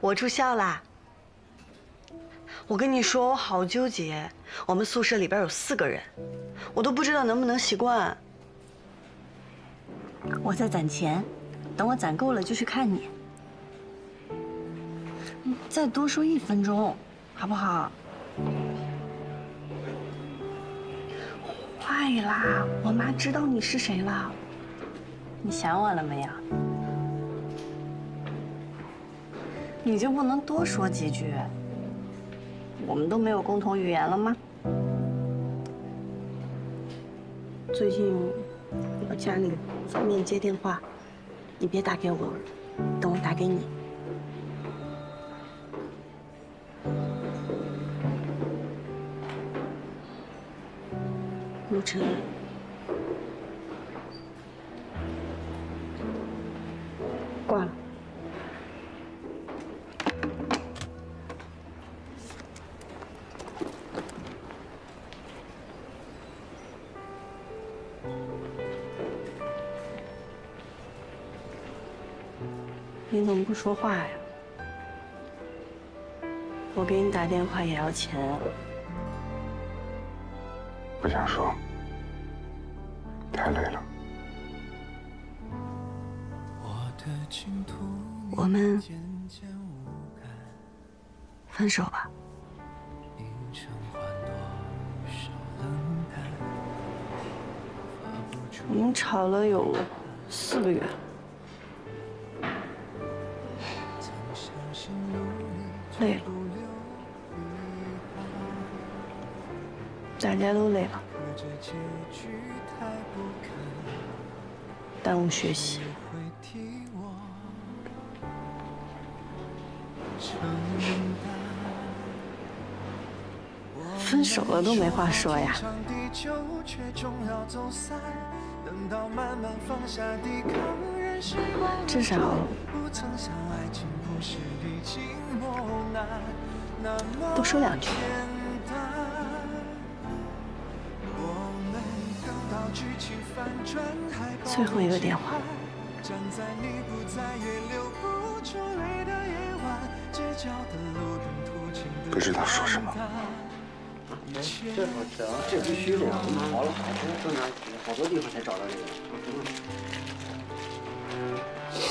我住校啦。我跟你说，我好纠结。我们宿舍里边有四个人，我都不知道能不能习惯。我在攒钱，等我攒够了就去看你。再多说一分钟，好不好？坏啦！我妈知道你是谁了。你想我了没有？你就不能多说几句？我们都没有共同语言了吗？最近我家里不方便接电话，你别打给我，等我打给你。陆晨，你怎么不说话呀？我给你打电话也要钱。不想说，太累了。我们分手吧。我们吵了有四个月。累了，大家都累了，耽误学习。分手了都没话说呀。等到慢慢放下抵抗至少多说两句。最后一个电话。不知道说什么。这好吃啊，这必须的，我们跑了好多正南好多地方才找到这个。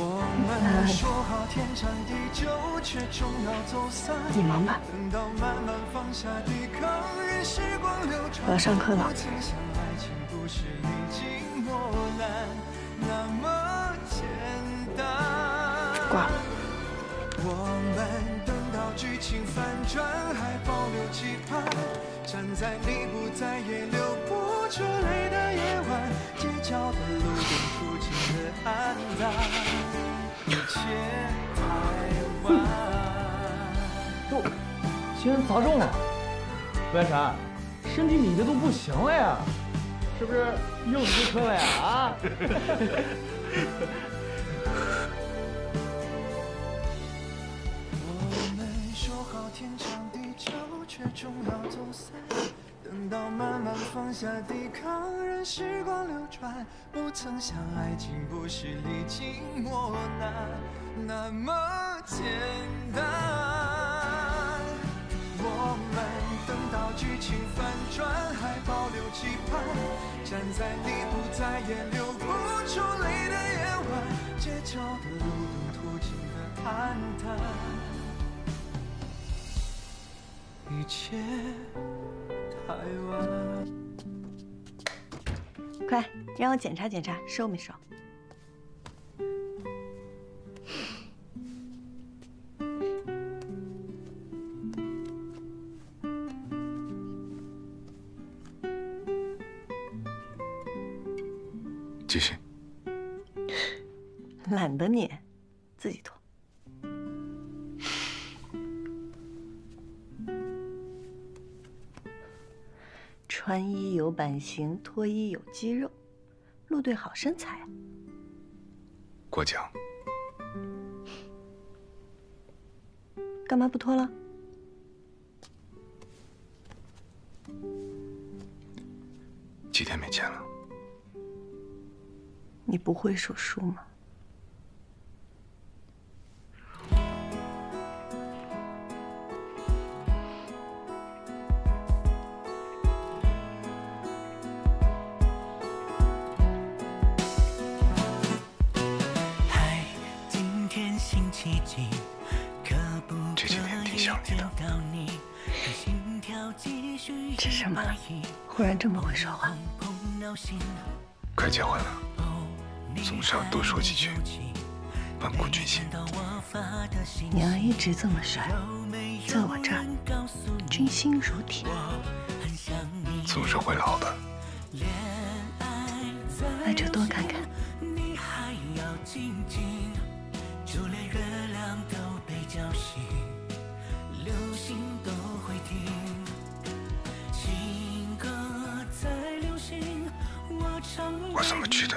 我们说好天长地久，却终要走散。你忙吧。我要上课了。挂了。哟，今天咋中了？文山，身体理的都不行了呀，是不是又出车了呀？啊？终要走散，等到慢慢放下抵抗，任时光流转，不曾想爱情不是历经磨难那么简单。我们等到剧情反转，还保留期盼，站在你不再也流不出泪的夜晚，街角的路灯途经的暗淡。一切。快，让我检查检查，收没收？继续。懒得你，版型，脱衣有肌肉，陆队好身材。过奖。干嘛不脱了？几天没见了？你不会数数吗？说几句，万古君心。娘一直这么帅，在我这儿君心如铁。总是会老的。那就多看看。我怎么觉得？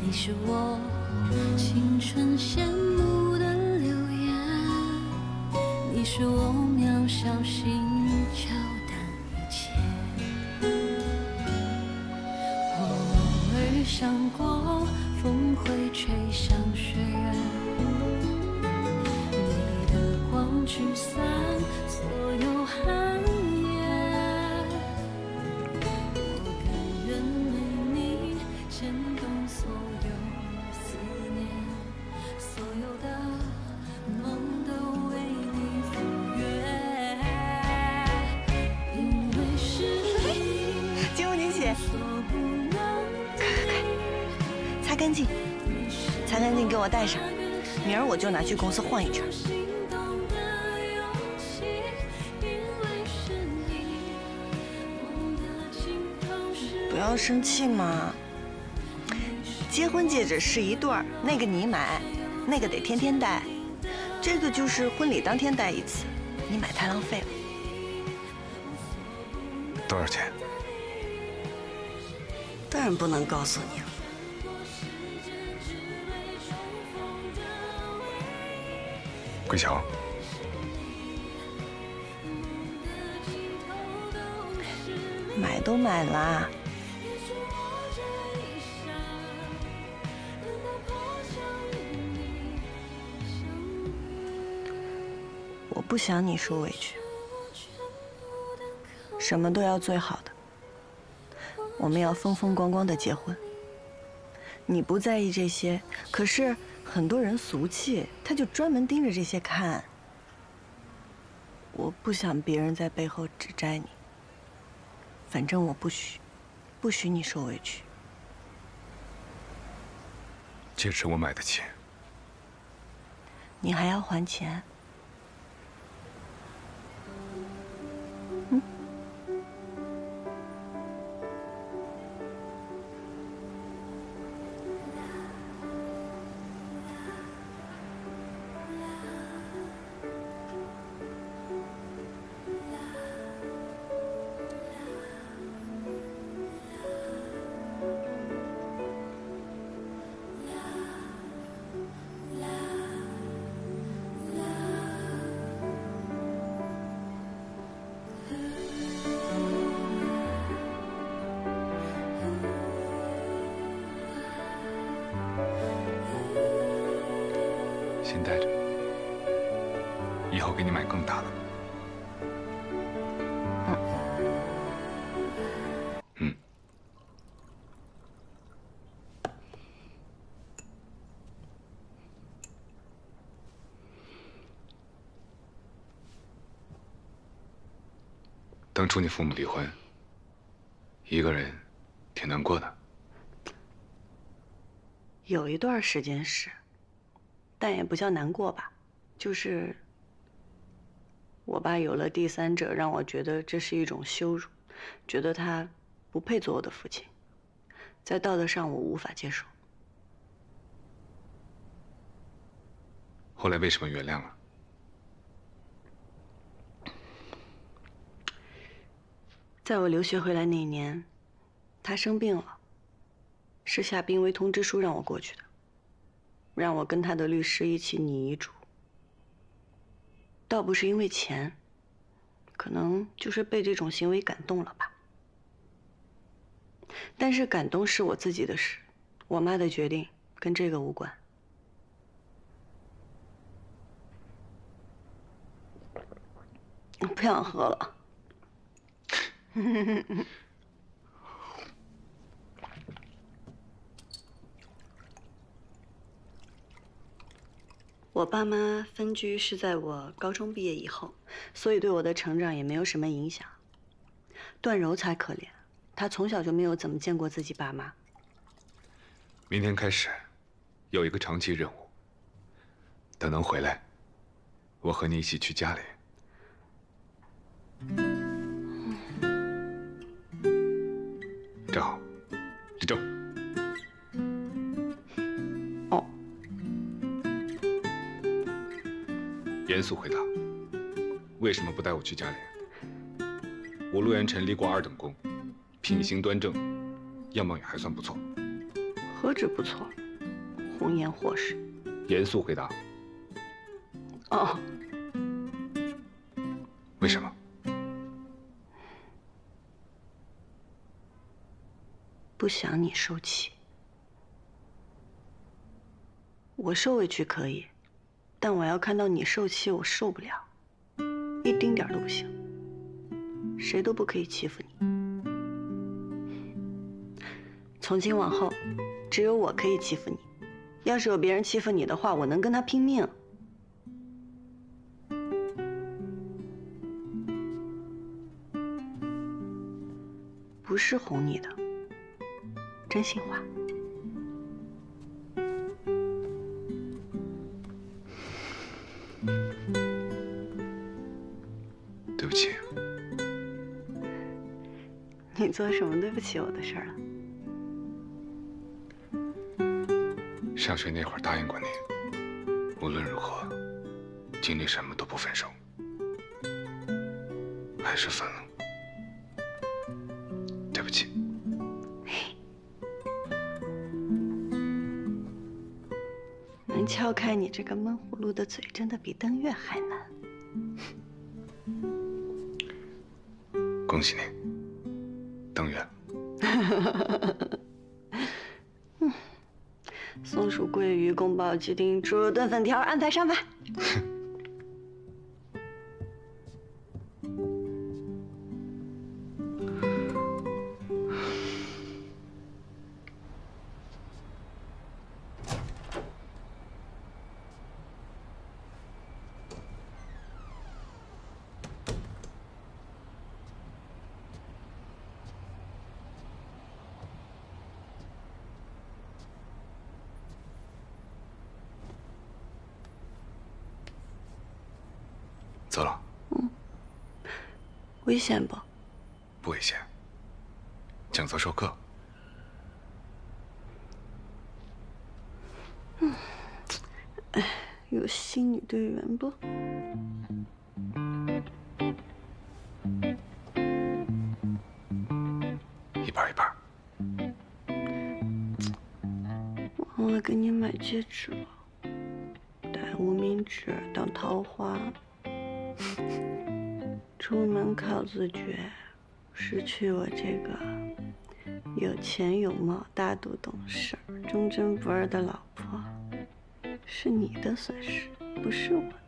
你是我青春羡慕的留言，你是我渺小星球的一切。我偶尔想过，风会吹向雪人，你的光驱散。带上，明儿我就拿去公司晃一圈。不要生气嘛。结婚戒指是一对儿，那个你买，那个得天天戴，这个就是婚礼当天戴一次，你买太浪费了。多少钱？当然不能告诉你了。桂桥，买都买了，我不想你受委屈，什么都要最好的，我们要风风光光的结婚。你不在意这些，可是。很多人俗气，他就专门盯着这些看。我不想别人在背后指摘你。反正我不许，不许你受委屈。戒指我买得起。你还要还钱？先当初你父母离婚，一个人挺难过的。有一段时间是，但也不叫难过吧，就是我爸有了第三者，让我觉得这是一种羞辱，觉得他不配做我的父亲，在道德上我无法接受。后来为什么原谅了？在我留学回来那年，他生病了，是下病危通知书让我过去的，让我跟他的律师一起拟遗嘱。倒不是因为钱，可能就是被这种行为感动了吧。但是感动是我自己的事，我妈的决定跟这个无关。不想喝了。我爸妈分居是在我高中毕业以后，所以对我的成长也没有什么影响。段柔才可怜，她从小就没有怎么见过自己爸妈。明天开始，有一个长期任务。等能回来，我和你一起去家里。站好，立正。哦。严肃回答：为什么不带我去家里？我陆元辰立过二等功，品行端正，样貌也还算不错。何止不错，红颜祸水。严肃回答。哦。为什么？不想你受气，我受委屈可以，但我要看到你受气，我受不了，一丁点都不行。谁都不可以欺负你。从今往后，只有我可以欺负你。要是有别人欺负你的话，我能跟他拼命。不是哄你的。真心话，对不起。你做什么对不起我的事儿了？上学那会儿答应过你，无论如何，经历什么都不分手，还是分了。对不起。撬开你这个闷葫芦的嘴，真的比登月还难。恭喜你，登月。嗯，松鼠桂鱼宫保鸡丁猪肉炖粉条，安排上饭。危险不？不危险。讲座授课。嗯。哎，有新女队员不？一半一半。忘了给你买戒指了。戴无名指当桃花。出门靠自觉，失去我这个有钱有貌、大度懂事、忠贞不二的老婆，是你的损失，不是我的。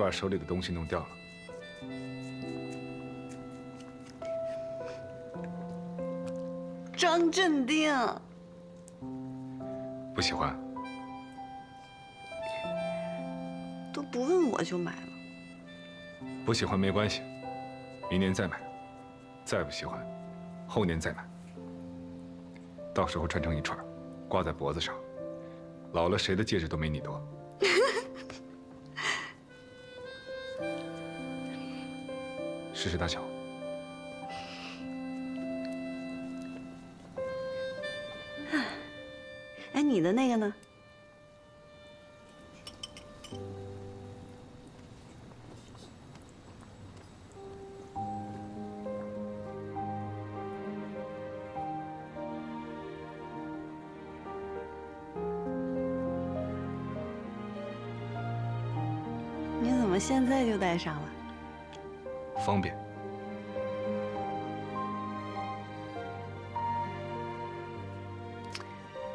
把手里的东西弄掉了。张镇定，不喜欢，都不问我就买了。不喜欢没关系，明年再买。再不喜欢，后年再买。到时候穿成一串，挂在脖子上，老了谁的戒指都没你多。试试大小。哎，你的那个呢？你怎么现在就戴上了？方便。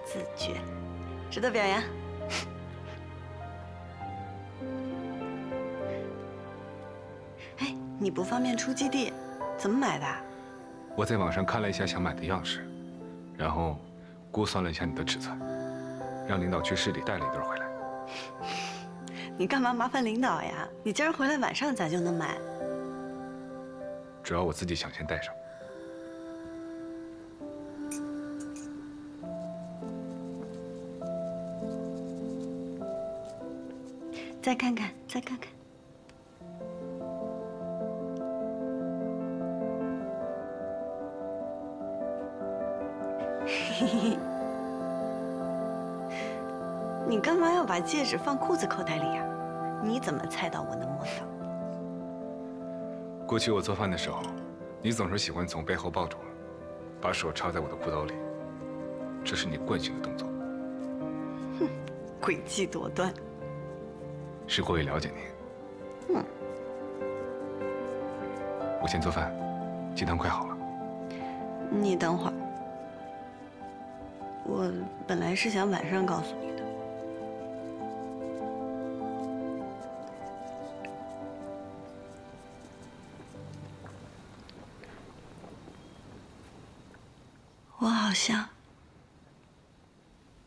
自觉，值得表扬。哎，你不方便出基地，怎么买的？我在网上看了一下想买的样式，然后估算了一下你的尺寸，让领导去市里带了一对回来。你干嘛麻烦领导呀？你今儿回来晚上咱就能买。只要我自己想先戴上。再看看，再看看。嘿嘿，你干嘛要把戒指放裤子口袋里呀？你怎么猜到我能摸到？过去我做饭的时候，你总是喜欢从背后抱住我，把手插在我的裤兜里，这是你惯性的动作。哼，诡计多端。是过于了解你。嗯。我先做饭，鸡汤快好了。你等会儿，我本来是想晚上告诉你像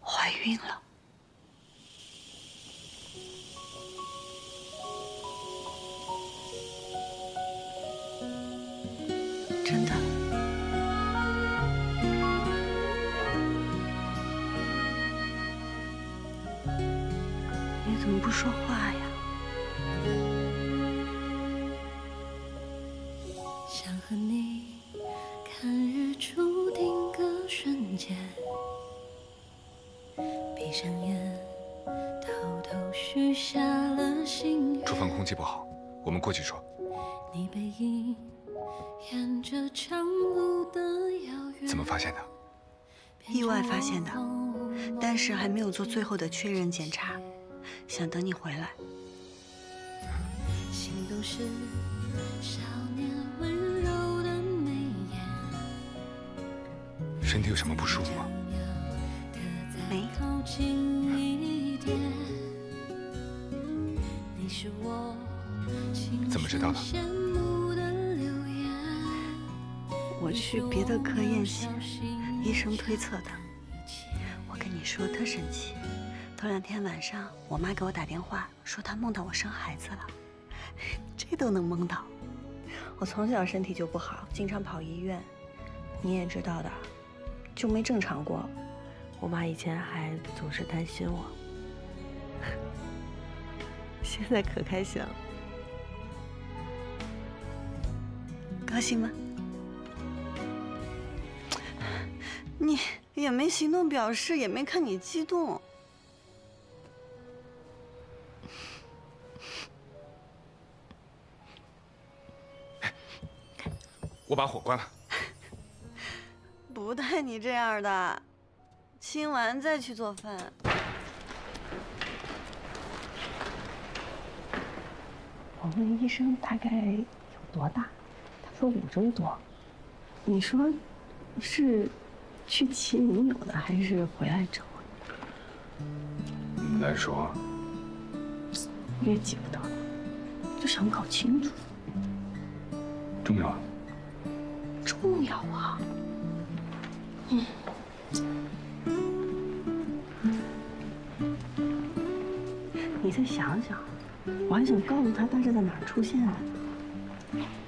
怀孕了。真的。你怎么不说话呀？想和你看间，闭上眼，偷偷许下了心愿。厨房空气不好，我们过去说。你背影沿着长路的遥远。怎么发现的？意外发现的，但是还没有做最后的确认检查，想等你回来。心动是少年温身体有什么不舒服吗？没。靠近一点。你是我怎么知道的？我去别的科验血，医生推测的。我跟你说特神奇，头两天晚上我妈给我打电话说她梦到我生孩子了，这都能梦到。我从小身体就不好，经常跑医院，你也知道的，就没正常过。我妈以前还总是担心我，现在可开心了，高兴吗？你也没行动表示，也没看你激动。我把火关了。不带你这样的，亲完再去做饭。我问医生大概有多大，他说五周多。你说是？去亲你有的，还是回来找你来说，我也记不得了，就想搞清楚。重要啊！重要啊！嗯。你再想想，我还想告诉他他是在哪儿出现的。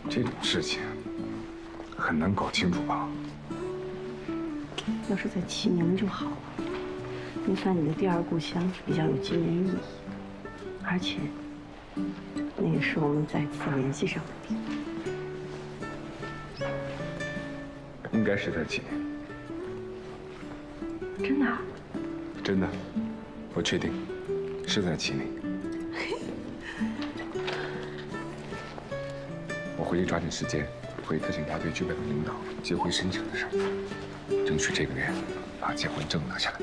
这种事情很难搞清楚吧？要是在齐宁就好了，那算你的第二故乡，比较有纪念意义。而且，那也是我们再次联系上的地方。应该是在齐宁。真的？真的，我确定。是在齐宁。我回去抓紧时间，回特警大队去拜访领导，结婚申请的事儿，争取这个月把结婚证拿下来。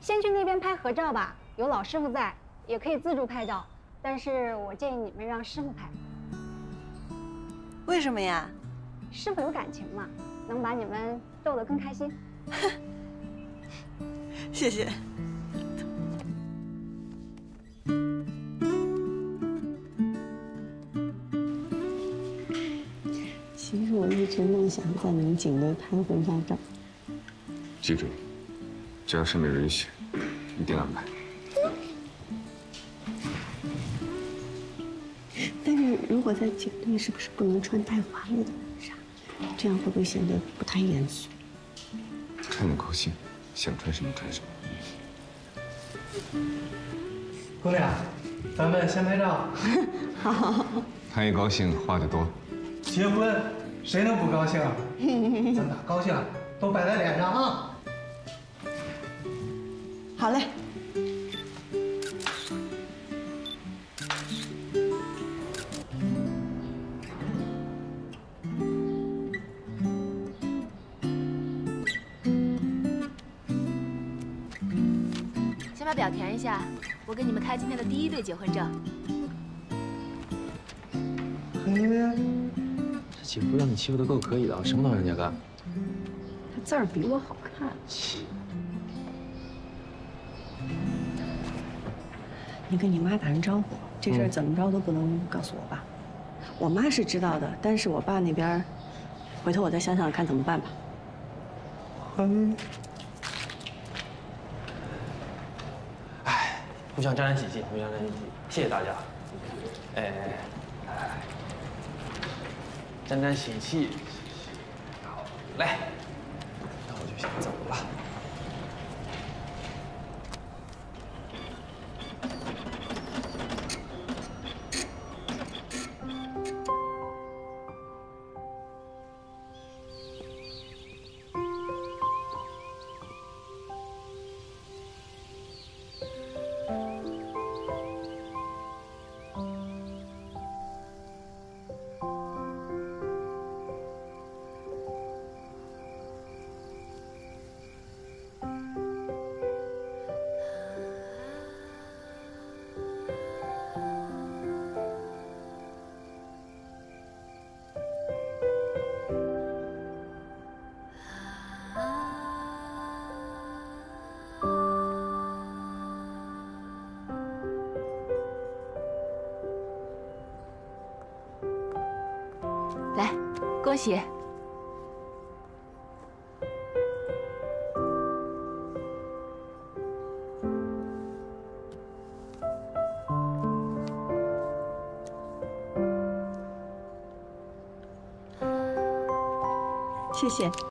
先去那边拍合照吧，有老师傅在，也可以自助拍照，但是我建议你们让师傅拍。为什么呀？师傅有感情嘛，能把你们逗得更开心。谢谢。其实我一直梦想在民警队拍婚纱照。记住，只要上面允许，一定安排。但是如果在警队，是不是不能穿太华丽的？这样会不会显得不太严肃？看你高兴。想穿什么穿什么。姑娘，咱们先拍照。好。他一高兴，话就多。结婚，谁能不高兴？咱俩高兴都摆在脸上啊。好嘞。表填一下，我给你们开今天的第一对结婚证。嘿，这姐夫让你欺负的够可以的，什么都让人家干。他字儿比我好看。你跟你妈打声招呼，这事儿怎么着都不能告诉我爸。我妈是知道的，但是我爸那边，回头我再想想看怎么办吧。嗯。互相沾沾喜气，互相沾沾喜气，谢谢大家。哎，沾沾喜气，好嘞，那我就先走谢。谢谢。谢